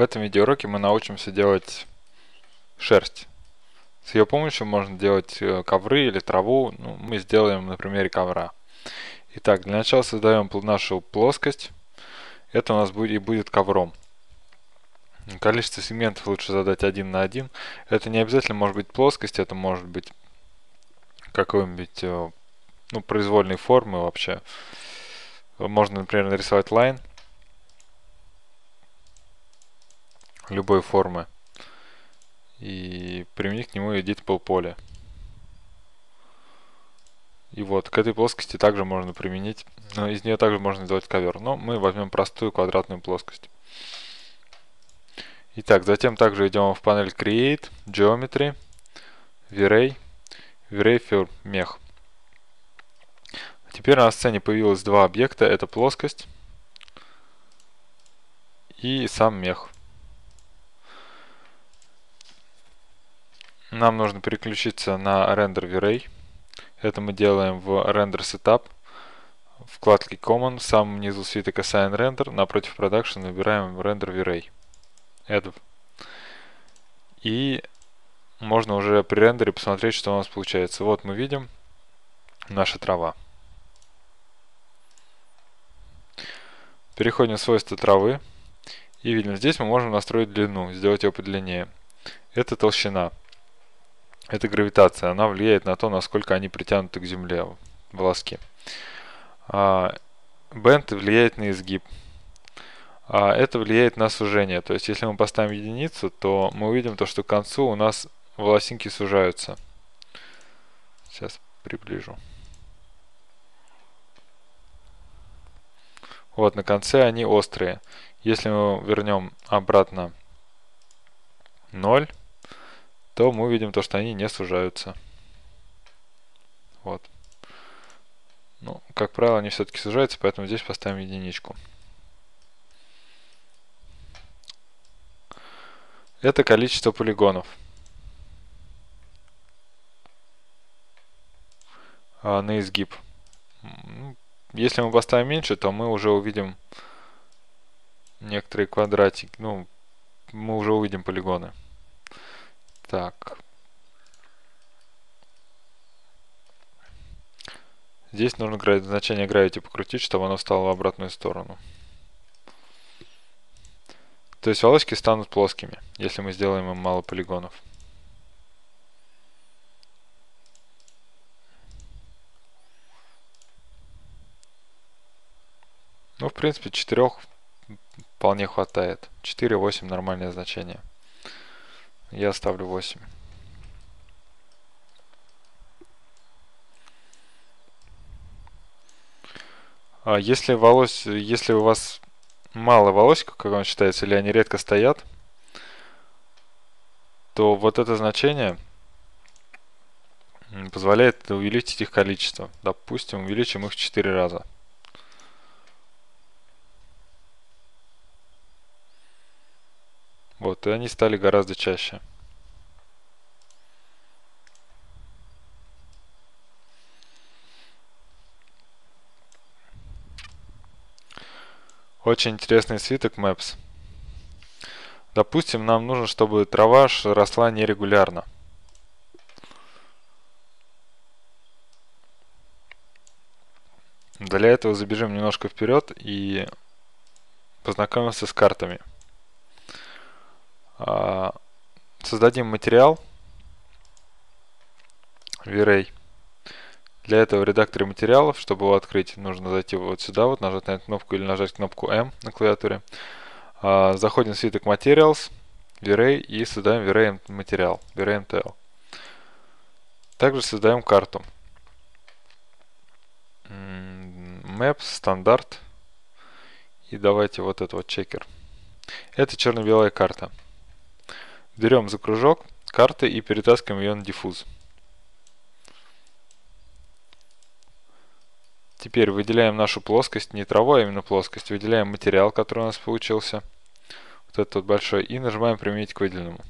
В этом видеоуроке мы научимся делать шерсть. С ее помощью можно делать э, ковры или траву. Ну, мы сделаем на примере ковра. Итак, для начала создаем нашу плоскость. Это у нас будет, и будет ковром. Количество сегментов лучше задать один на один. Это не обязательно может быть плоскость, это может быть какой-нибудь э, ну, произвольной формы вообще. Можно, например, нарисовать лайн любой формы и применить к нему editable поле. И вот к этой плоскости также можно применить, но из нее также можно сделать ковер. Но мы возьмем простую квадратную плоскость. Итак, затем также идем в панель Create, Geometry, V-Ray, V-Ray for Mech. Теперь на сцене появилось два объекта. Это плоскость и сам мех. Нам нужно переключиться на Render V-Ray. Это мы делаем в Render Setup. Вкладке Common, в самом низу свиток Assign Render, напротив Production набираем Render V-Ray. Add. И можно уже при рендере посмотреть, что у нас получается. Вот мы видим наша трава. Переходим в свойства травы. И видим, здесь мы можем настроить длину, сделать ее подлиннее. Это толщина. Это гравитация. Она влияет на то, насколько они притянуты к земле, волоски. А, бенд влияет на изгиб. А это влияет на сужение. То есть, если мы поставим единицу, то мы увидим то, что к концу у нас волосинки сужаются. Сейчас приближу. Вот, на конце они острые. Если мы вернем обратно 0, то мы увидим то, что они не сужаются. Вот. Ну, как правило, они все-таки сужаются, поэтому здесь поставим единичку. Это количество полигонов. А, на изгиб. Ну, если мы поставим меньше, то мы уже увидим некоторые квадратики. Ну, мы уже увидим полигоны. Так. Здесь нужно значение gravity покрутить, чтобы оно встало в обратную сторону. То есть волосики станут плоскими, если мы сделаем им мало полигонов. Ну, в принципе, 4 вполне хватает. 4-8 нормальное значение. Я ставлю 8. А если, волос, если у вас мало волосиков, как вам считается, или они редко стоят, то вот это значение позволяет увеличить их количество. Допустим, увеличим их в 4 раза. Вот, и они стали гораздо чаще. Очень интересный свиток Maps. Допустим, нам нужно, чтобы трава росла нерегулярно. Для этого забежим немножко вперед и познакомимся с картами. А, создадим материал V-Ray. Для этого в редакторе материалов, чтобы его открыть, нужно зайти вот сюда, вот нажать на эту кнопку или нажать кнопку M на клавиатуре. А, заходим в свиток Materials, V-Ray и создаем V-Ray материал, V-Ray MTL. Также создаем карту. Maps, стандарт. И давайте вот этот вот чекер. Это черно-белая карта. Берем за кружок карты и перетаскиваем ее на диффуз. Теперь выделяем нашу плоскость, не траву, а именно плоскость. Выделяем материал, который у нас получился. Вот этот вот большой. И нажимаем «Применить к выделенному».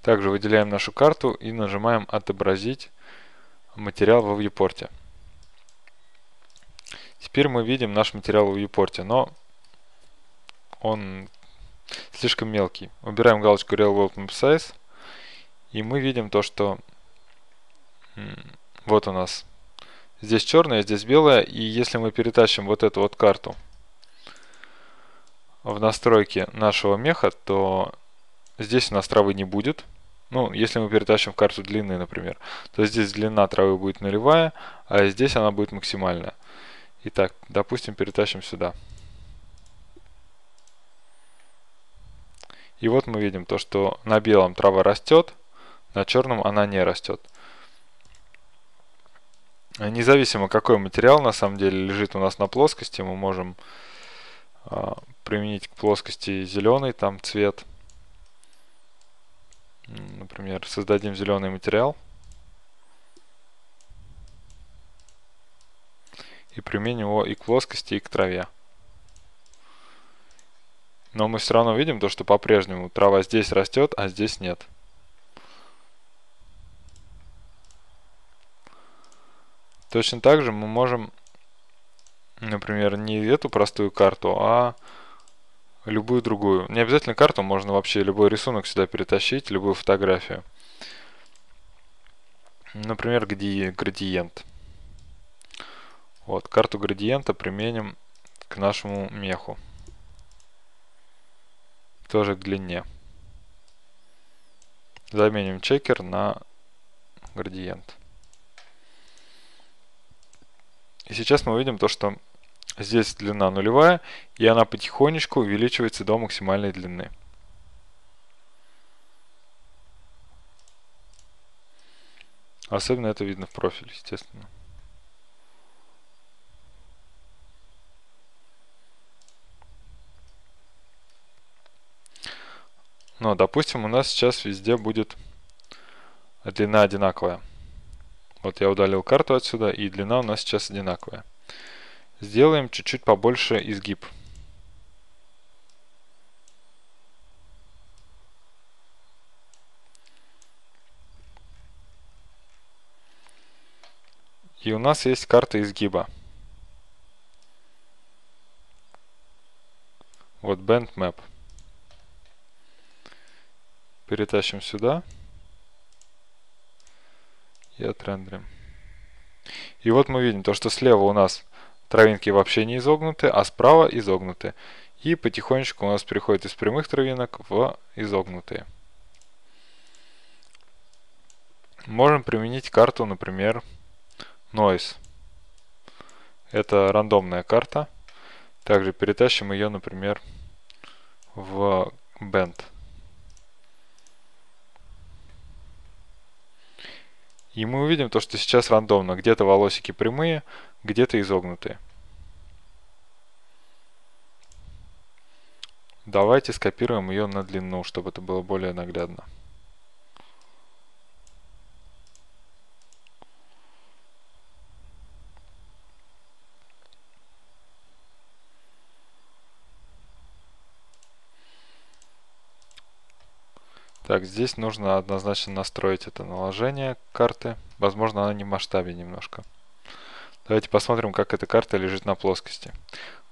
Также выделяем нашу карту и нажимаем «Отобразить материал во вьюпорте». Теперь мы видим наш материал в вьюпорте, но он слишком мелкий. Убираем галочку Real World Map Size. И мы видим то, что вот у нас здесь черная, здесь белая. И если мы перетащим вот эту вот карту в настройки нашего меха, то здесь у нас травы не будет. Ну, если мы перетащим в карту длины, например, то здесь длина травы будет нулевая, а здесь она будет максимальная. Итак, допустим, перетащим сюда. И вот мы видим то, что на белом трава растет, на черном она не растет. Независимо какой материал на самом деле лежит у нас на плоскости, мы можем а, применить к плоскости зеленый там цвет. Например, создадим зеленый материал. И применим его и к плоскости, и к траве. Но мы все равно видим то, что по-прежнему трава здесь растет, а здесь нет. Точно так же мы можем, например, не эту простую карту, а любую другую. Не обязательно карту, можно вообще любой рисунок сюда перетащить, любую фотографию. Например, где градиент. Вот, карту градиента применим к нашему меху. Тоже к длине. Заменим чекер на градиент. И сейчас мы увидим то, что здесь длина нулевая, и она потихонечку увеличивается до максимальной длины. Особенно это видно в профиле, естественно. Но, допустим, у нас сейчас везде будет длина одинаковая. Вот я удалил карту отсюда, и длина у нас сейчас одинаковая. Сделаем чуть-чуть побольше изгиб. И у нас есть карта изгиба. Вот Bend Map. Перетащим сюда и отрендерим. И вот мы видим то, что слева у нас травинки вообще не изогнуты, а справа изогнуты. И потихонечку у нас переходит из прямых травинок в изогнутые. Можем применить карту, например, Noise. Это рандомная карта. Также перетащим ее, например, в Bend. И мы увидим то, что сейчас рандомно. Где-то волосики прямые, где-то изогнутые. Давайте скопируем ее на длину, чтобы это было более наглядно. Так, здесь нужно однозначно настроить это наложение карты. Возможно, она не в масштабе немножко. Давайте посмотрим, как эта карта лежит на плоскости.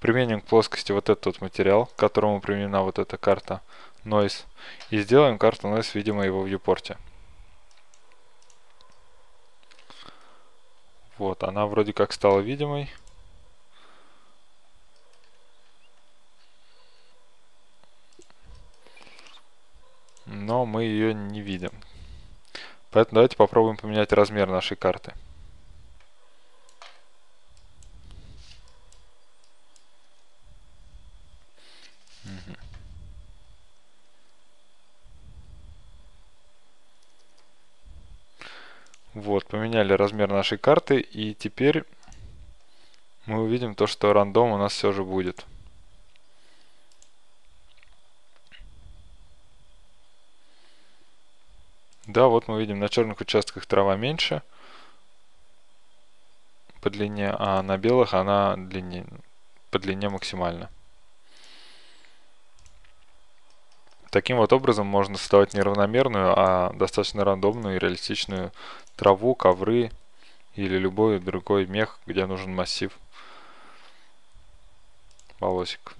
Применим к плоскости вот этот вот материал, к которому применена вот эта карта Noise. И сделаем карту Noise видимо его в viewport. Вот, она вроде как стала видимой. но мы ее не видим. Поэтому давайте попробуем поменять размер нашей карты. Вот, поменяли размер нашей карты, и теперь мы увидим то, что рандом у нас все же будет. Да, вот мы видим, на черных участках трава меньше по длине, а на белых она длине, по длине максимально. Таким вот образом можно создавать неравномерную, а достаточно рандомную и реалистичную траву, ковры или любой другой мех, где нужен массив волосик.